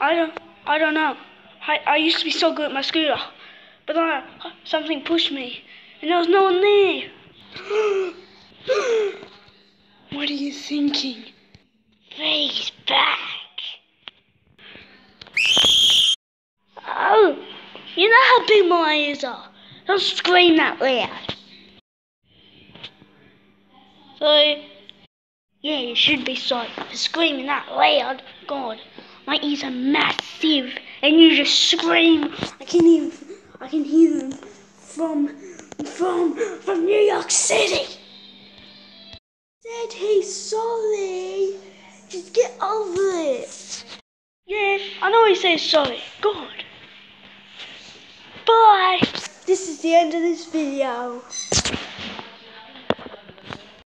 I don't, I don't know. I, I used to be so good at my scooter, but then I, something pushed me, and there was no one there. what are you thinking? He's back. Oh, you know how big my ears are. Don't scream that loud. So, yeah, you should be sorry for screaming that loud. God, my ears are massive, and you just scream. I can hear, I can hear them from, from, from New York City. Said he's sorry. Just get over it. Yeah, I know he says sorry. God. Bye. This is the end of this video.